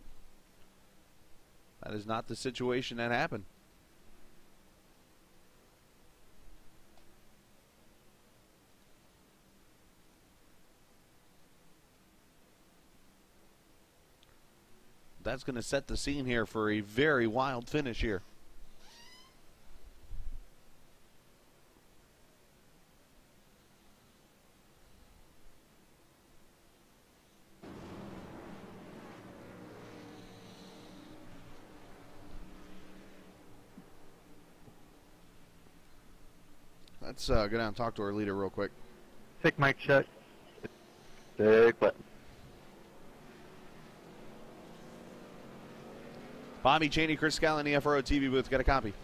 B: that is not the situation that happened. That's going to set the scene here for a very wild finish here. Let's uh, go down and talk to our leader real quick.
A: Thick mic shut.
C: Thick button.
B: Bobby Cheney, Chris Scallon, FRO TV booth. Got a copy.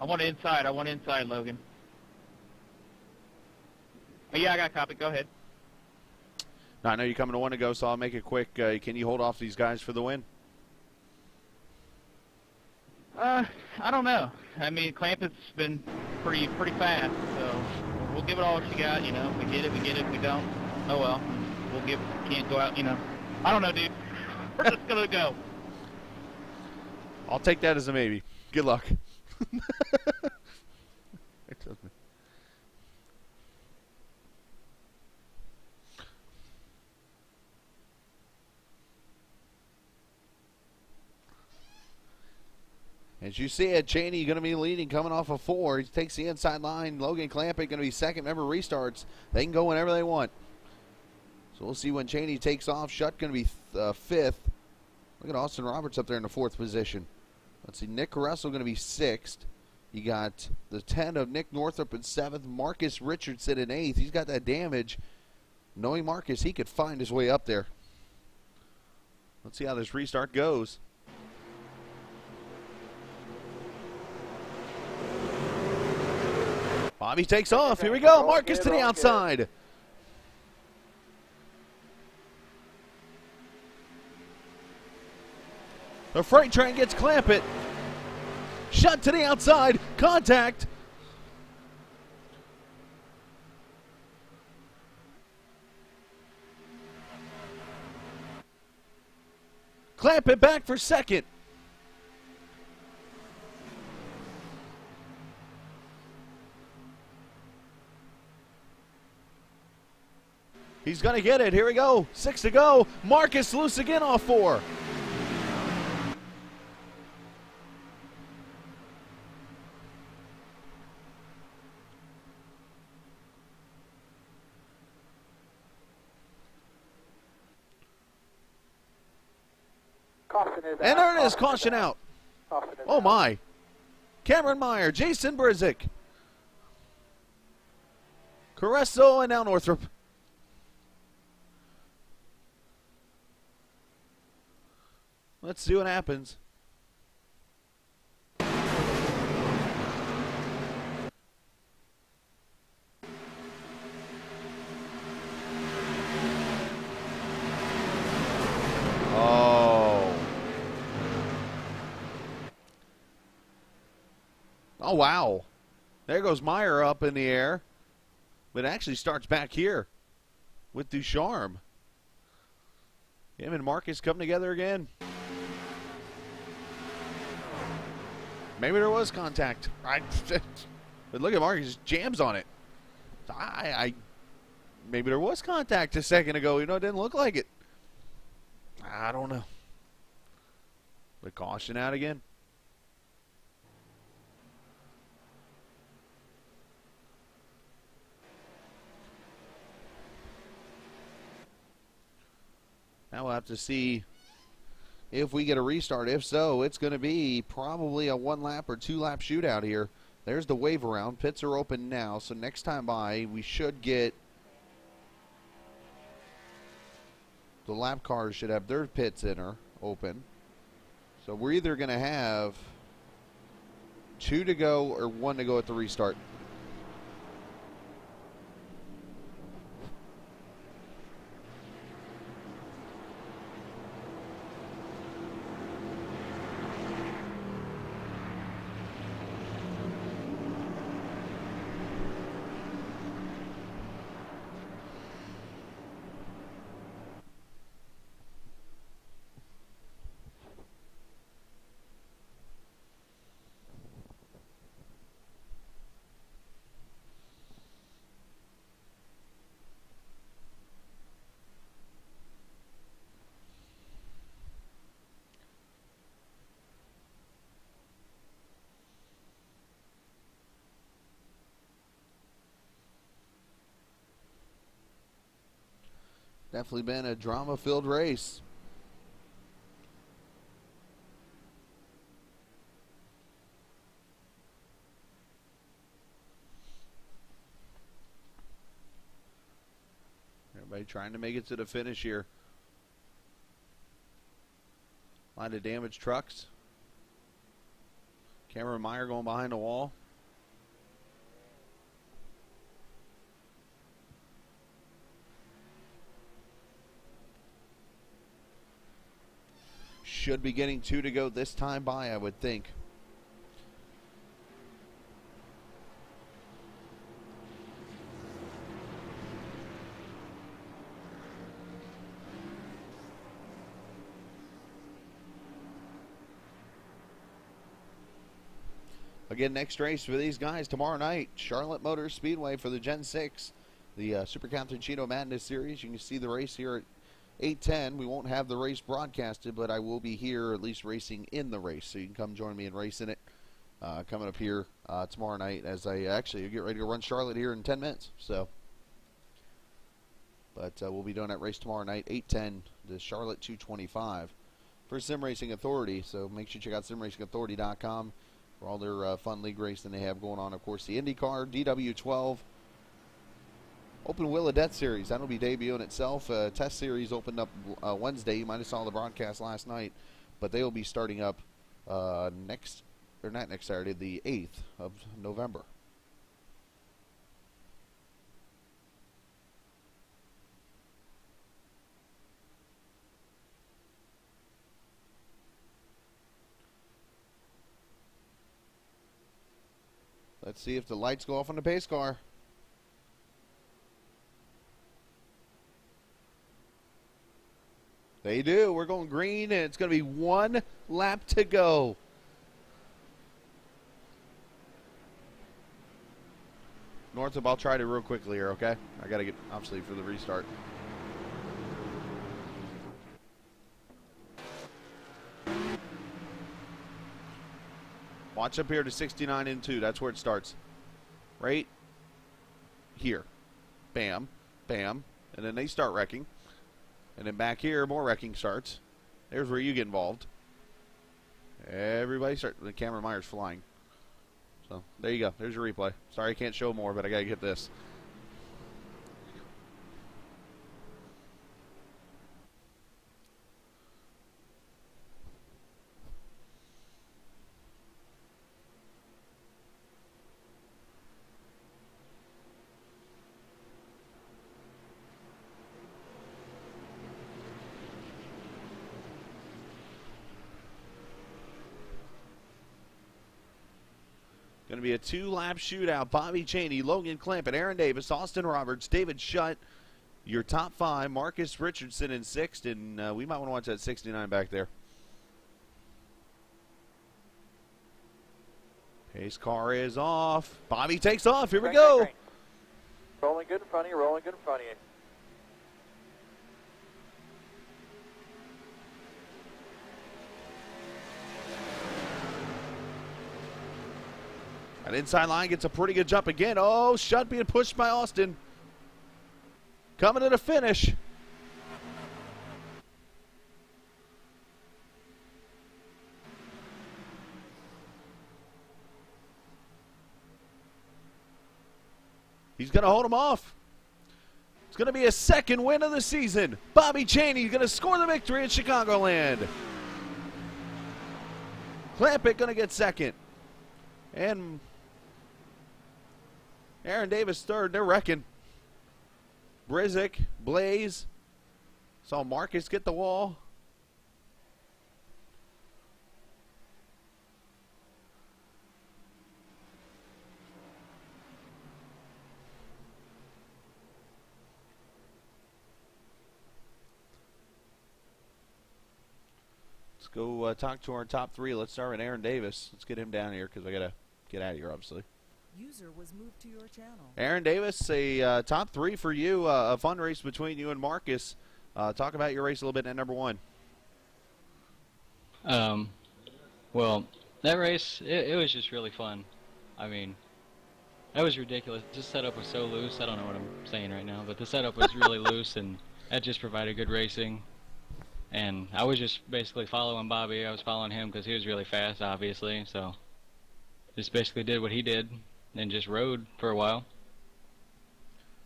A: I want inside. I want inside, Logan. Oh, yeah, I got a copy. Go ahead.
B: Now, I know you're coming to one to go, so I'll make it quick. Uh, can you hold off these guys for the win?
A: Uh, I don't know. I mean, Clampett's been pretty pretty fast, so we'll give it all what you got. You know, if we get it, we get it. If we don't, oh well. We'll give. Can't go out. You know. I don't know, dude. We're just gonna go.
B: I'll take that as a maybe. Good luck. As you see it, Cheney going to be leading coming off of four. He takes the inside line. Logan Clampett going to be second. Remember, restarts. They can go whenever they want. So we'll see when Cheney takes off. Shutt going to be uh, fifth. Look at Austin Roberts up there in the fourth position. Let's see, Nick Russell going to be sixth. You got the 10 of Nick Northrup in seventh. Marcus Richardson in eighth. He's got that damage. Knowing Marcus, he could find his way up there. Let's see how this restart goes. Bobby takes off. Here we go. Marcus to the outside. The freight train gets Clampett. Shutt to the outside. Contact. Clampett back for second. He's going to get it. Here we go. Six to go. Marcus loose again off four. And it is, caution out. Oh my. Cameron Meyer, Jason Brizik. Caressel and now Northrup. Let's see what happens. Oh, wow. There goes Meyer up in the air. But it actually starts back here with Ducharme. Him and Marcus come together again. Maybe there was contact. I, but look at Marcus jams on it. I, I, maybe there was contact a second ago. You know, it didn't look like it. I don't know. The caution out again. Now we'll have to see if we get a restart. If so, it's going to be probably a one lap or two lap shootout here. There's the wave around. Pits are open now, so next time by, we should get the lap cars should have their pits in or open. So we're either going to have two to go or one to go at the restart. Definitely been a drama filled race. Everybody trying to make it to the finish here. Line of damaged trucks. Cameron Meyer going behind the wall. Should be getting two to go this time by, I would think. Again, next race for these guys tomorrow night, Charlotte Motor Speedway for the Gen 6, the uh, Super Captainino Madness Series. You can see the race here at 8:10. We won't have the race broadcasted, but I will be here at least racing in the race, so you can come join me and race in it. Uh, coming up here uh, tomorrow night as I actually get ready to run Charlotte here in 10 minutes. So, but uh, we'll be doing that race tomorrow night, 8:10 to Charlotte 225 for Sim Racing Authority. So make sure you check out SimRacingAuthority.com for all their uh, fun league racing they have going on. Of course, the IndyCar DW12 Open Death series. That'll be debuting itself. Uh, test series opened up uh, Wednesday. You might have saw the broadcast last night, but they will be starting up uh, next, or not next Saturday, the 8th of November. Let's see if the lights go off on the pace car. They do. We're going green, and it's going to be one lap to go. Northrup, I'll try to real quickly here, okay? I got to get, obviously, for the restart. Watch up here to 69 and 2. That's where it starts. Right here. Bam. Bam. And then they start wrecking. And then back here, more wrecking starts. There's where you get involved. Everybody start. The Cameron Meyer's flying. So there you go. There's your replay. Sorry I can't show more, but I got to get this. Be a two lap shootout. Bobby Cheney, Logan Clamp, and Aaron Davis, Austin Roberts, David Shutt, your top five. Marcus Richardson in sixth, and uh, we might want to watch that 69 back there. Pace car is off. Bobby takes off. Here we go.
C: Rolling good in front of you, rolling good in front of you.
B: That inside line gets a pretty good jump again. Oh, Shutt being pushed by Austin. Coming to the finish. He's going to hold him off. It's going to be a second win of the season. Bobby Cheney going to score the victory in Chicagoland. Clampett going to get second. And Aaron Davis third. They're wrecking. Brizik, Blaze. Saw Marcus get the wall. Let's go uh, talk to our top three. Let's start with Aaron Davis. Let's get him down here because I got to get out of here, obviously.
D: User was moved to your channel.
B: Aaron Davis, a uh, top three for you, uh, a fun race between you and Marcus. Uh, talk about your race a little bit at number one.
E: Um, well, that race, it, it was just really fun. I mean, that was ridiculous. This setup was so loose. I don't know what I'm saying right now, but the setup was really loose, and that just provided good racing. And I was just basically following Bobby. I was following him because he was really fast, obviously. So just basically did what he did and just rode for a while.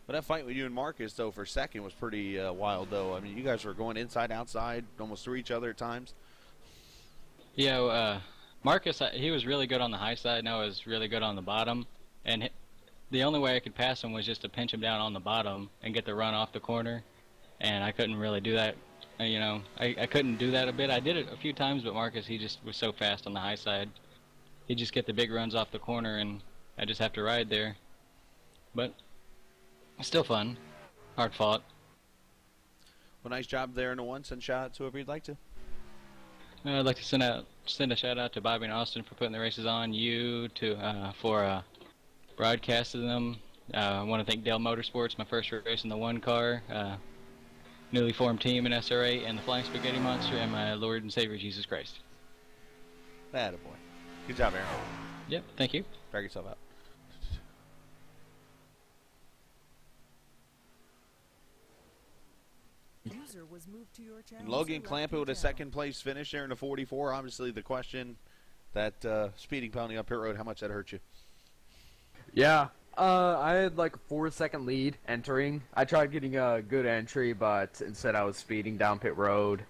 B: But that fight with you and Marcus, though, for second was pretty uh, wild, though. I mean, you guys were going inside, outside, almost through each other at times.
E: Yeah, uh, Marcus, uh, he was really good on the high side, and I was really good on the bottom. And the only way I could pass him was just to pinch him down on the bottom and get the run off the corner. And I couldn't really do that. Uh, You know, I, I couldn't do that a bit. I did it a few times, but Marcus, he just was so fast on the high side. He'd just get the big runs off the corner, and I just have to ride there. But still fun. Hard fought.
B: Well, nice job there in the one. Send shout out to whoever you'd like to.
E: Uh, I'd like to send out send a shout out to Bobby and Austin for putting the races on. You to uh, for uh, broadcasting them. Uh, I want to thank Dell Motorsports, my first race in the one car, uh, newly formed team in SRA, and the Flying Spaghetti Monster, and my Lord and Savior Jesus Christ.
B: That boy. Good job, Aaron.
E: Yep, thank you.
B: Drag yourself out.
D: User was moved to your channel.
B: Logan
D: User left
B: Clampett with a second place finish there in the 44. Obviously, the question that uh, speeding penalty up pit road, how much that hurt you?
F: Yeah. Uh, I had like a four second lead entering. I tried getting a good entry, but instead I was speeding down pit road.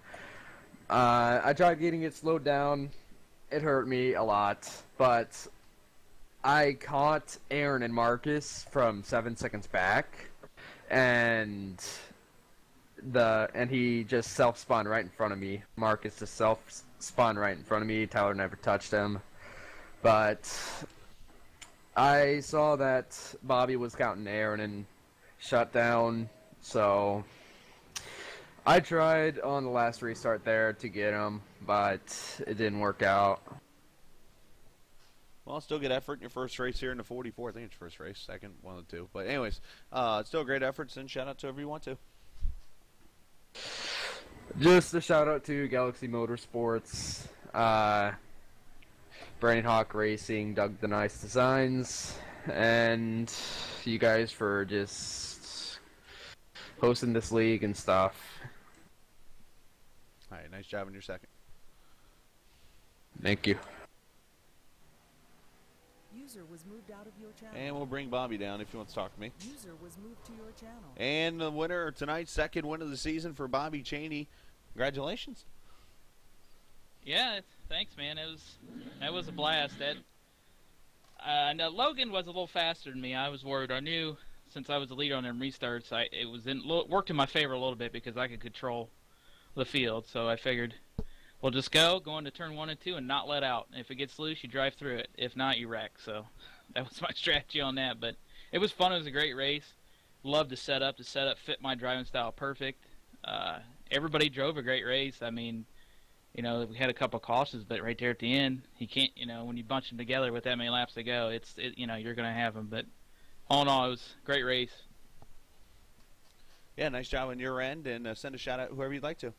F: Uh, I tried getting it slowed down. It hurt me a lot, but I caught Aaron and Marcus from seven seconds back, and the and he just self spawned right in front of me. Marcus just self spawned right in front of me. Tyler never touched him, but I saw that Bobby was counting Aaron and shut down, so I tried on the last restart there to get him, but it didn't work out.
B: Well, still good effort in your first race here in the 44. I think it's first race, second, one of the two. But anyways, uh, still a great efforts, and shout out to whoever you want to.
F: Just a shout out to Galaxy Motorsports, uh, Brandon Hawk Racing, Doug the Nice Designs, and you guys for just hosting this league and stuff.
B: All right, nice job in your second.
F: Thank you.
D: User was moved out of your channel.
B: And we'll bring Bobby down if he wants to talk to me.
D: User was moved to your channel.
B: And the winner of tonight's second win of the season for Bobby Cheney. Congratulations.
G: Yeah, thanks, man. It was that was a blast. That uh, now Logan was a little faster than me. I was worried. I knew since I was the leader on them restarts, I it was in lo- worked in my favor a little bit because I could control the field. So I figured we'll just go go into turn one and two and not let out. If it gets loose, you drive through it. If not, you wreck. So that was my strategy on that. But it was fun. It was a great race. Loved the setup. The setup fit my driving style perfect. Uh, everybody drove a great race. I mean, you know, we had a couple cautions, but right there at the end, he can't. You know, when you bunch them together with that many laps to go, it's it, you know you're going to have them. But all in all, it was a great race.
B: Yeah, nice job on your end, and uh, send a shout out whoever you'd like to.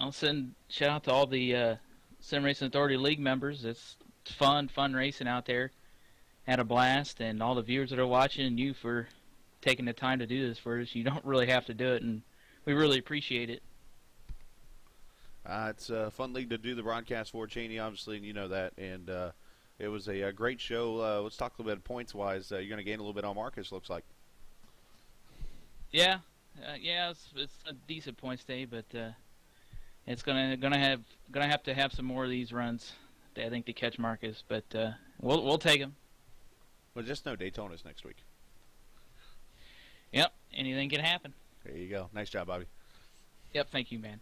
G: I'll send shout out to all the uh, Sim Racing Authority League members. It's fun, fun racing out there. Had a blast, and all the viewers that are watching, and you for taking the time to do this for us. You don't really have to do it, and we really appreciate it.
B: Uh, it's a fun league to do the broadcast for, Cheney, obviously, and you know that. And uh, It was a, uh great show. Uh, let's talk a little bit points wise. Uh, you're going to gain a little bit on Marcus. Looks like.
G: Yeah, uh, yeah, it's, it's a decent points day, but uh, it's gonna gonna have gonna have to have some more of these runs. I think to catch Marcus, but uh, we'll we'll take him.
B: Well, just know Daytona's next week.
G: Yep, anything can happen.
B: There you go. Nice job, Bobby.
G: Yep, thank you, man.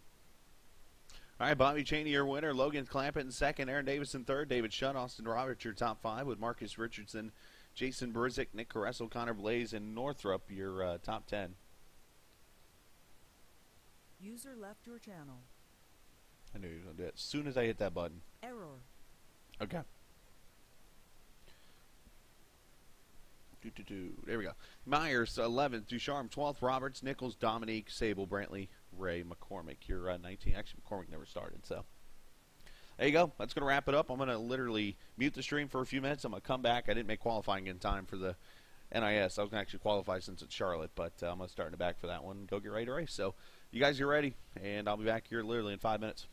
B: All right, Bobby Cheney, your winner. Logan Clampett in second. Aaron Davis in third. David Shutt, Austin Roberts, your top five, with Marcus Richardson, Jason Brizik, Nick Caressel, Connor Blaze, and Northrup, your uh, top ten.
D: User left your channel.
B: I knew you were going to do it. As soon as I hit that button.
D: Error.
B: Okay. There we go. Myers, 11th. Ducharme, 12th. Roberts, Nichols, Dominique, Sable, Brantley, Ray, McCormick. You're uh, 19. Actually, McCormick never started, so. There you go. That's going to wrap it up. I'm going to literally mute the stream for a few minutes. I'm going to come back. I didn't make qualifying in time for the NIS. I was going to actually qualify since it's Charlotte, but uh, I'm going to start in the back for that one go get ready to race. So, you guys get ready, and I'll be back here literally in five minutes.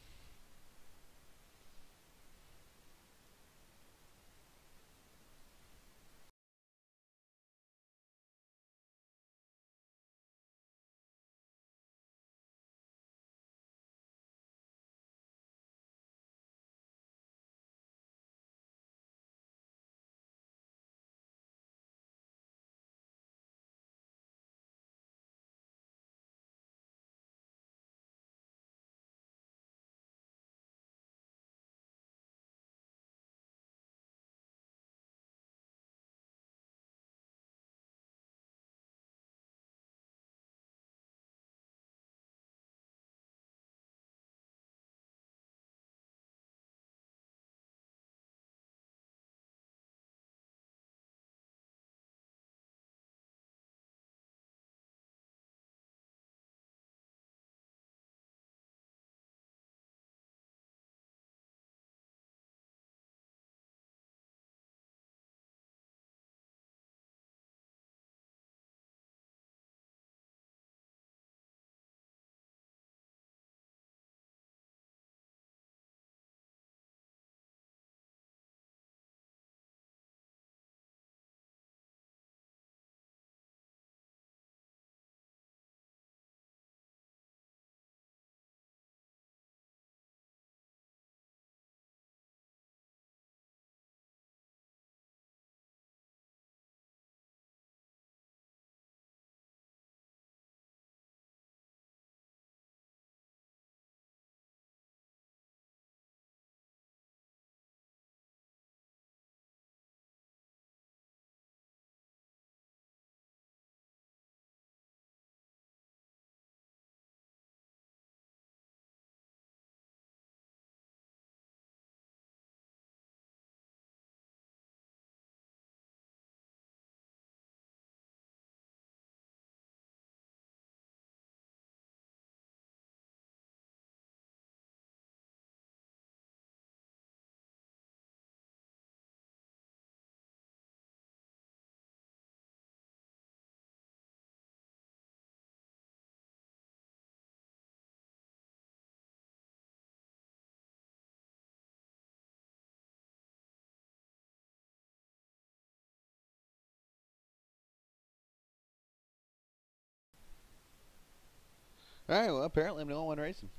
B: All right. Well, apparently I'm the only one racing.